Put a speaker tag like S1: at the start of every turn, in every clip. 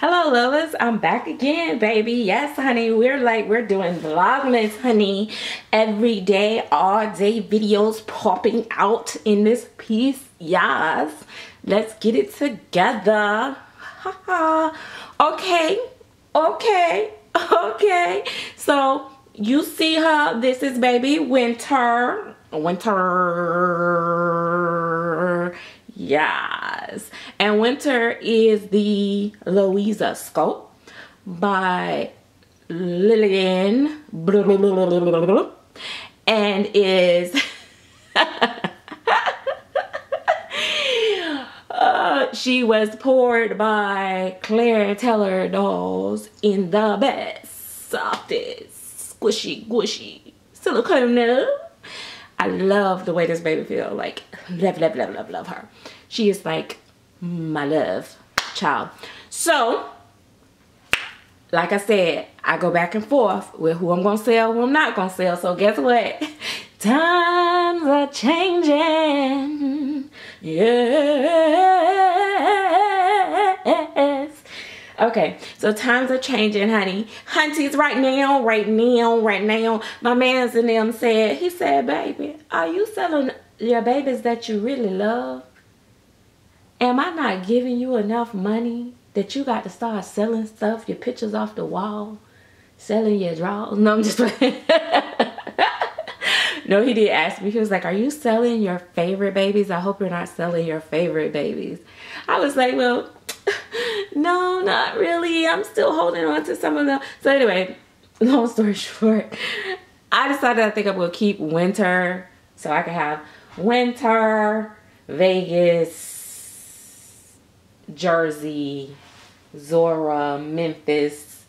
S1: Hello lovers, I'm back again baby. Yes honey, we're like, we're doing vlogmas honey. Every day, all day videos popping out in this piece. Yes, let's get it together. okay, okay, okay. So you see her, this is baby Wynter. Wynter Yes. And Wynter is the Louisa scope by Lillian. And is uh, she was poured by Claire Teller dolls in the best, softest, squishy, squishy silicone. I love the way this baby feel. Like, love, love, love, love, love her. She is like my love child. So, like I said, I go back and forth with who I'm to sell, who I'm not to sell. So guess what? Times are changing. Yes. Okay, so times are changing, honey. Hunties, right now, right now, right now, my man's in them said, he said, baby, are you selling your babies that you really love? Am I not giving you enough money that you got to start selling stuff, your pictures off the wall, selling your drawers? No, I'm just no, he did ask me. He was like, are you selling your favorite babies? I hope you're not selling your favorite babies. I was like, well, no, not really. I'm still holding on to some of them. So anyway, long story short, I decided I think I'm going to keep Wynter so I can have Wynter, Vegas, Jersey, Zora, Memphis.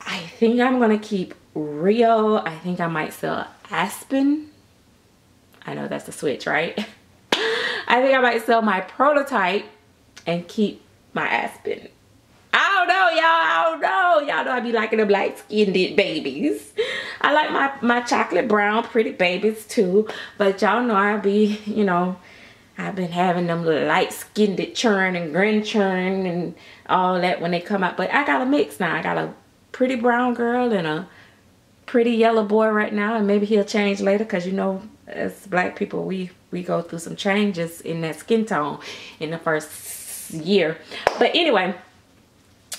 S1: I think I'm going to keep Rio. I think I might sell Aspen. I know that's the switch, right? I think I might sell my prototype and keep my Aspen. I don't know, y'all. I don't know. Y'all know I be liking them light skinned babies. I like my, my chocolate brown pretty babies too. But y'all know I be, you know, I've been having them light skinned churn and grin churn and all that when they come out. But I got a mix now. I got a pretty brown girl and a pretty yellow boy right now. And maybe he'll change later because you know, as black people, we, we go through some changes in that skin tone in the first year. But anyway,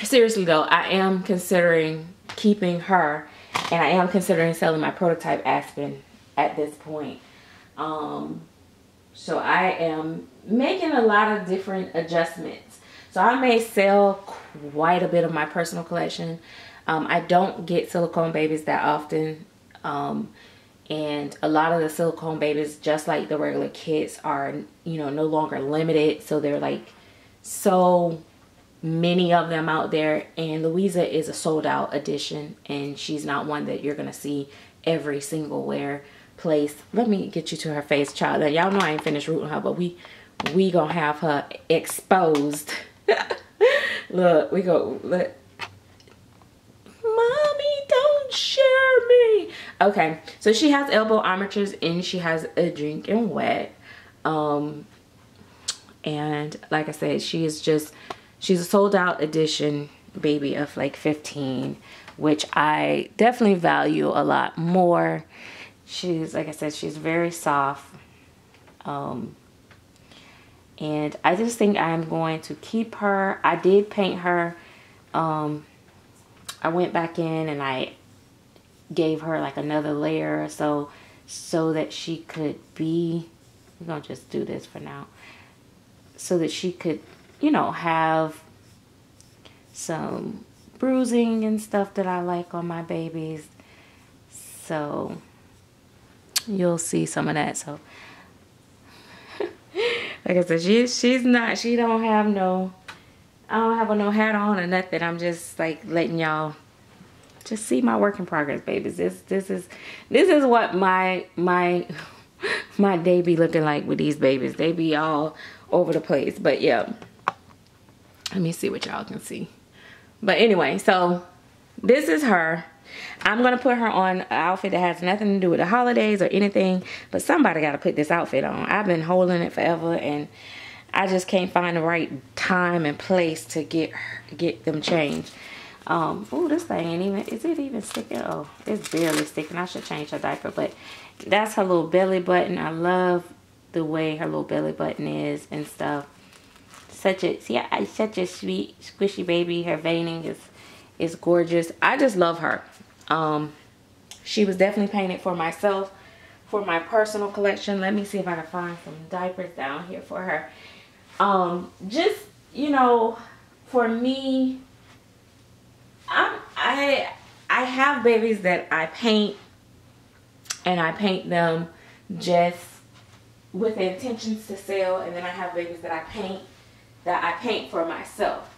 S1: seriously though, I am considering keeping her and I am considering selling my prototype Aspen at this point. Um, so I am making a lot of different adjustments. So I may sell quite a bit of my personal collection. Um, I don't get silicone babies that often. Um, and a lot of the silicone babies, just like the regular kits, are, you know, no longer limited. So they're like so many of them out there and Louisa is a sold out edition and she's not one that you're gonna see every single wear place. Let me get you to her face child. Y'all know I ain't finished rooting her but we we gonna have her exposed. Look we go look. Mommy don't share me. Okay so she has elbow armatures and she has a drinking wet. Um and like I said she is just she's a sold out edition baby of like 15 which I definitely value a lot more she's like I said she's very soft um and I just think I'm going to keep her I did paint her um I went back in and I gave her like another layer so so that she could be we're gonna just do this for now so that she could, you know, have some bruising and stuff that I like on my babies. So you'll see some of that. So like I said, she she's not she don't have no I don't have no hat on or nothing. I'm just like letting y'all just see my work in progress, babies. This this is this is what my my my day be looking like with these babies. They be all over the place. But yeah, let me see what y'all can see. But anyway, so this is her. I'm going to put her on an outfit that has nothing to do with the holidays or anything. But somebody got to put this outfit on. I've been holding it forever and I just can't find the right time and place to get get them changed. Um, oh, this thing ain't even, is it even sticking? Oh, it's barely sticking. I should change her diaper, but that's her little belly button. I love the way her little belly button is and stuff. Such a, see, I, such a sweet, squishy baby. Her veining is, is gorgeous. I just love her. Um, she was definitely painted for myself, for my personal collection. Let me see if I can find some diapers down here for her. Um, just, you know, for me, I'm, I I have babies that I paint and I paint them just with intentions to sell and then I have babies that I paint that I paint for myself.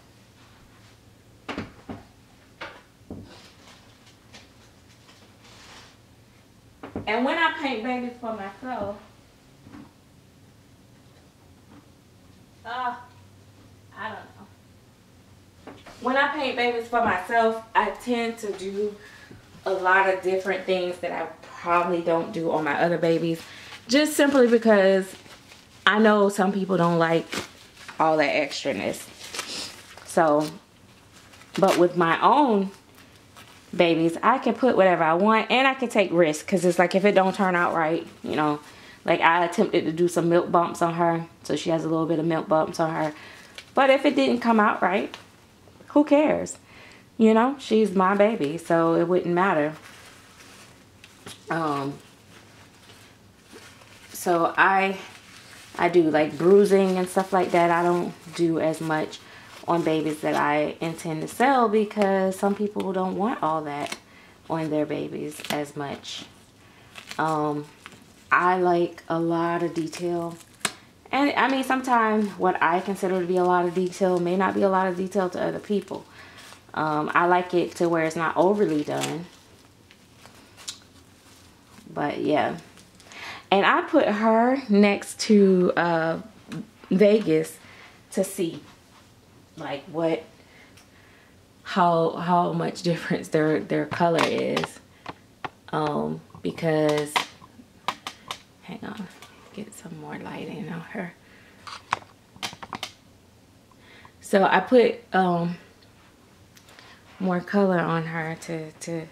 S1: And when I paint babies for myself, uh, I don't know. When I paint babies for myself, I tend to do a lot of different things that I probably don't do on my other babies. Just simply because I know some people don't like all that extraness. So, but with my own babies, I can put whatever I want and I can take risks because it's like if it don't turn out right, you know, like I attempted to do some milk bumps on her. So she has a little bit of milk bumps on her. But if it didn't come out right, who cares? You know, she's my baby, so it wouldn't matter. Um, so I, I do like bruising and stuff like that. I don't do as much on babies that I intend to sell because some people don't want all that on their babies as much. Um, I like a lot of detail. And I mean, sometimes what I consider to be a lot of detail may not be a lot of detail to other people. Um, I like it to where it's not overly done. But yeah. And I put her next to uh, Vegas to see like what how how much difference their their color is um because hang on get some more light in on her. So I put um more color on her to to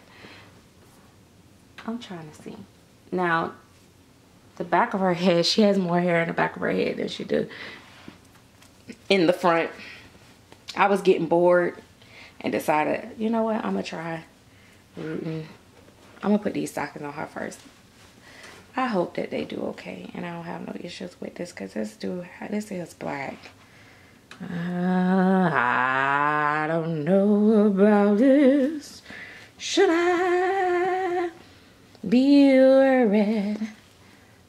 S1: I'm trying to see. Now the back of her head she has more hair in the back of her head than she did in the front I was getting bored and decided, you know what, I'm gonna try rooting. I'm gonna put these stockings on her first. I hope that they do okay and I don't have no issues with this because this do this is black. Uh, I don't know about this. Should I be worried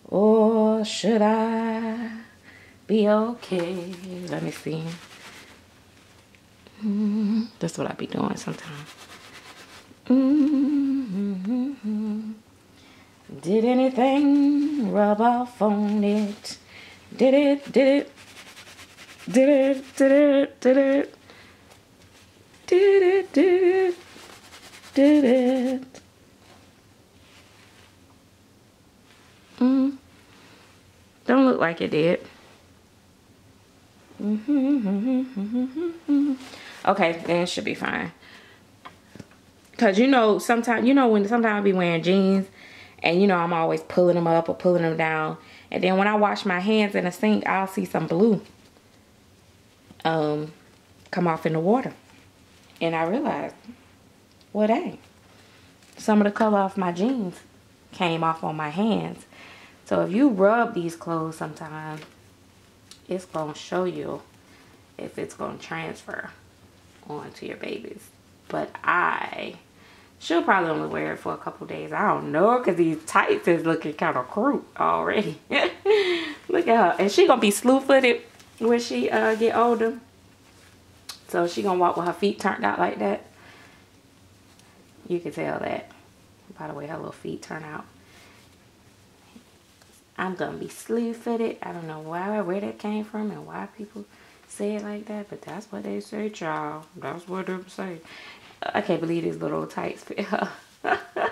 S1: or should I be okay? Let me see. Mm, that's what I be doing sometimes. Mm -hmm. Did anything rub off on it? Did it, did it, did it, did it, did it, did it, did it, did it. Mm. Don't look like it did. Mm -hmm, mm -hmm, Okay, then it should be fine. Cause you know, sometimes you know when sometimes I be wearing jeans and you know I'm always pulling them up or pulling them down. And then when I wash my hands in the sink, I'll see some blue um come off in the water. And I realized, well dang, some of the color off my jeans came off on my hands. So if you rub these clothes sometime, it's gonna show you if it's gonna transfer onto your babies. But I she'll probably only wear it for a couple days. I don't know because these tights is looking kind of crude already. Look at her. And she gonna be slew-footed when she uh, get older. So she gonna walk with her feet turned out like that. You can tell that by the way her little feet turn out. I'm gonna be slew-footed. I don't know why where that came from and why people say it like that, but that's what they say, child. That's what they say. I can't believe these little tights fit her.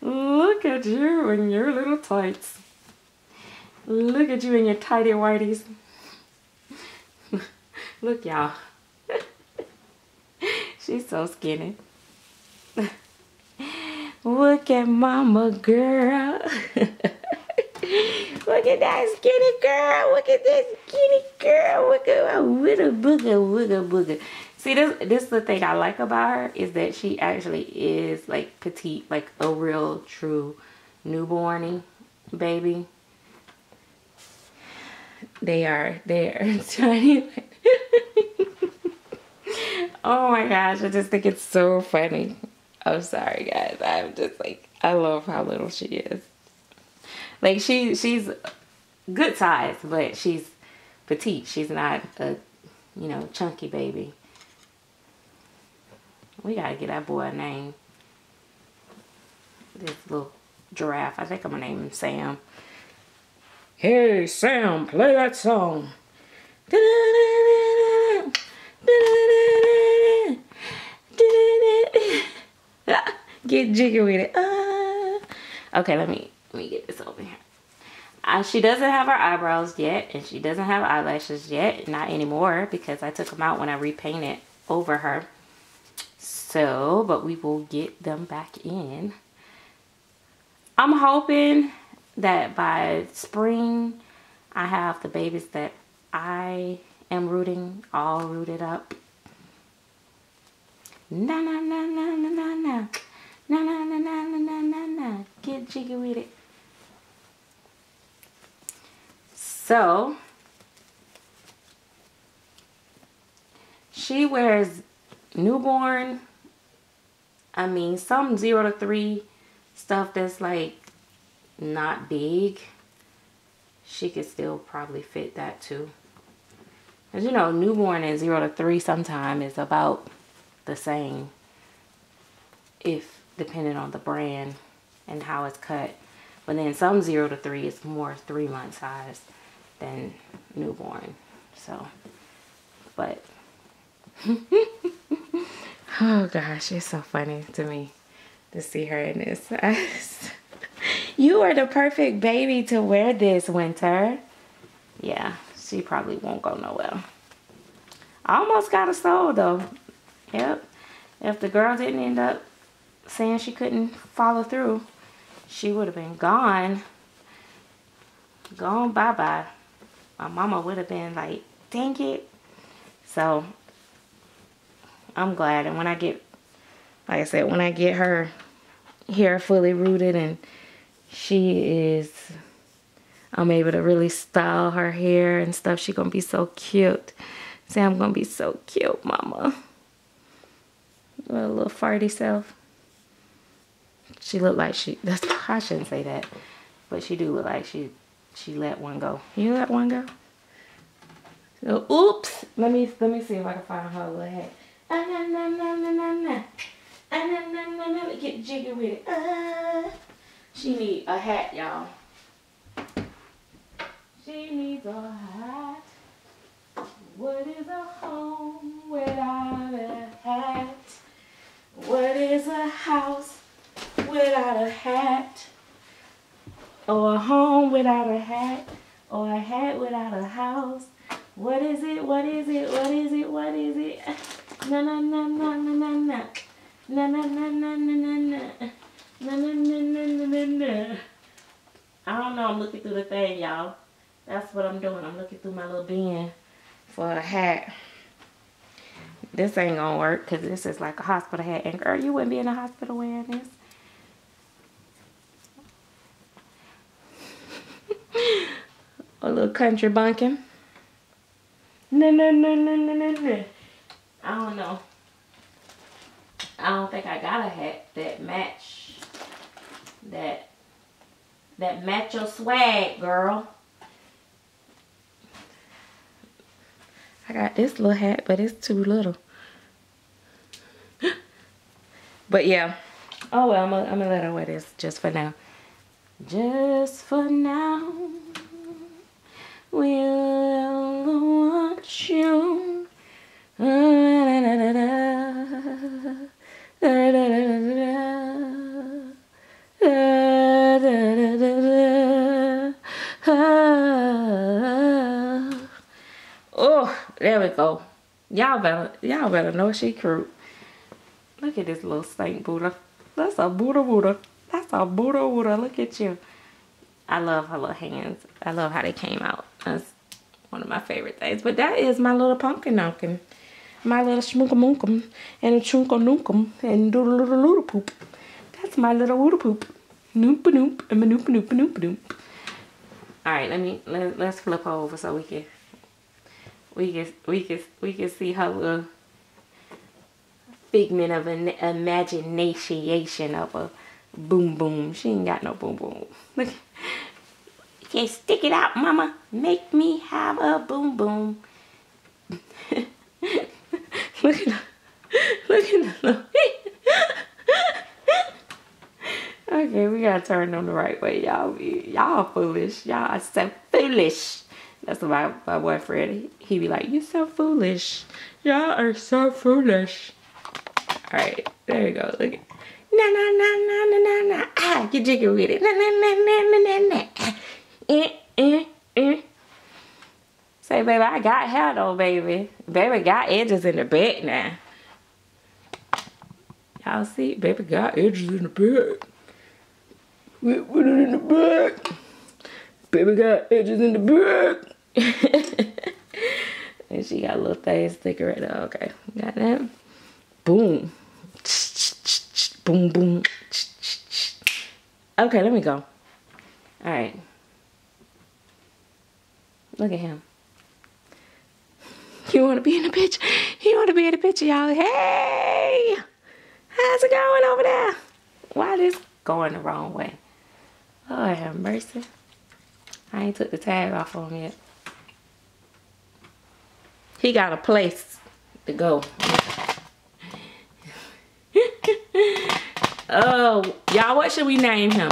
S1: Look at you in your little tights. Look at you in your tighty whities. Look, y'all. She's so skinny. Look at mama girl. Look at that skinny girl. Look at this skinny girl. Look at my little booger, booger, booger. See, this, this is the thing I like about her is that she actually is like petite, like a real true newborny baby. They are, they are tiny. oh my gosh, I just think it's so funny. I'm sorry guys. I'm just like, I love how little she is. Like she she's good size, but she's petite. She's not a you know chunky baby. We gotta get that boy a name. This little giraffe. I think I'm gonna name him Sam. Hey Sam, play that song. Get jiggy with it. Uh. Okay, let me let me get this over here. Uh, she doesn't have her eyebrows yet, and she doesn't have eyelashes yet. Not anymore, because I took them out when I repainted over her. So, but we will get them back in. I'm hoping that by spring, I have the babies that I am rooting all rooted up. Na na na na na na. Na na na na na na na na. Get jiggy with it. So she wears newborn, I mean some zero to three stuff that's like not big. She could still probably fit that too. As you know, newborn and zero to three sometime is about the same if depending on the brand and how it's cut. But then some zero to three is more three month size than newborn. So, but, oh gosh, it's so funny to me to see her in this. you are the perfect baby to wear this winter. Yeah, she probably won't go nowhere. I almost got a sold though. Yep. If the girl didn't end up saying she couldn't follow through, she would have been gone. Gone bye-bye my mama would have been like, dang it. So I'm glad. And when I get, like I said, when I get her hair fully rooted and she is, I'm able to really style her hair and stuff. She gonna be so cute. Say I'm gonna be so cute, mama. A little farty self. She look like she, that's, I shouldn't say that. But she do look like she she let one go. You let one go? So, oops. Let me let me see if I can find her little hat. Ah, nah, nah, nah, nah, nah, nah. Ah, nah, nah. Let me get jiggy with it. Ah. She need a hat, y'all. She needs a hat. What is a home without a hat? What is a house without a hat? Or a home without a hat? Or a hat without a house? What is it? What is it? What is it? What is it? Na na na na na na na. Na na na na na na na. Na na na na na na na. I don't know. I'm looking through the thing, y'all. That's what I'm doing. I'm looking through my little bin for a hat. This ain't gonna work because this is like a hospital hat. And girl, you wouldn't be in a hospital wearing this. A little country bunking. No, no, no, no, no, no, no. I don't know. I don't think I got a hat that match that that match your swag, girl. I got this little hat, but it's too little. but yeah. Oh well, I'm gonna let her wear this just for now. Just for now. We'll watch you. Oh, there we go. Y'all better, y'all better know she cute. Look at this little Saint Buddha. That's a Buddha Buddha. That's a Buddha Buddha. Look at you. I love her little hands. I love how they came out. That's one of my favorite things. But that is my little pumpkin dunkin. My little schmunkamunkum and a chunkanunkum and doodle little little poop. That's my little woodle poop. Noop a noop and a noop a noop a noop a noop. Alright, let me let, let's flip over so we can we can we can we can see her little figment of an imagination of a boom boom. She ain't got no boom boom. Look. Can't stick it out, mama. Make me have a boom boom. Look at her. Look at her. okay, we gotta turn them the right way, y'all. Y'all foolish. Y'all so foolish. That's my, my boyfriend. He be like, you so foolish. Y'all are so foolish. All right, there you go. Look at na na na na na na na. Ah, get jiggy with it. Na na na na na na na. Eh eh eh. Say, baby, I got hair though, baby. Baby got edges in the back now. Y'all see? Baby got edges in the back. We put it in the back. Baby got edges in the back. and she got a little thing sticker right there. Okay, got that. Boom boom, boom. Okay, let me go. All right. Look at him. You want to be in the picture? You want to be in the picture, y'all? Hey! How's it going over there? Why this going the wrong way? Oh, I have mercy. I ain't took the tag off on yet. He got a place to go. Oh, y'all, what should we name him?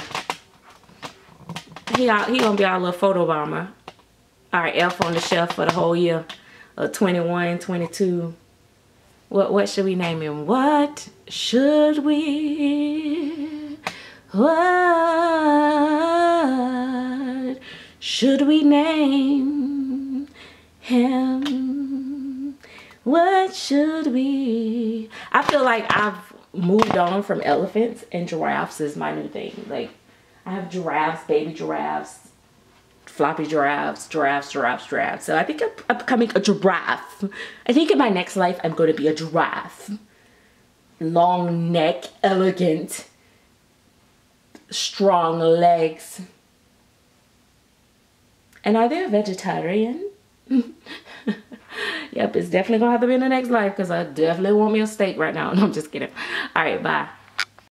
S1: He, he gonna be our little photo bomber. Right, elf on the shelf for the whole year of 21, 22. What, what should we name him? What should we, what should we name him? What should we? I feel like I've moved on from elephants and giraffes is my new thing. Like I have giraffes, baby giraffes, floppy giraffes, giraffes, giraffes, giraffes. So I think I'm, I'm becoming a giraffe. I think in my next life I'm going to be a giraffe. Long neck, elegant, strong legs. And are they a vegetarian? yep, it's definitely gonna have to be in the next life because I definitely want me a steak right now. No, I'm just kidding. All right, bye.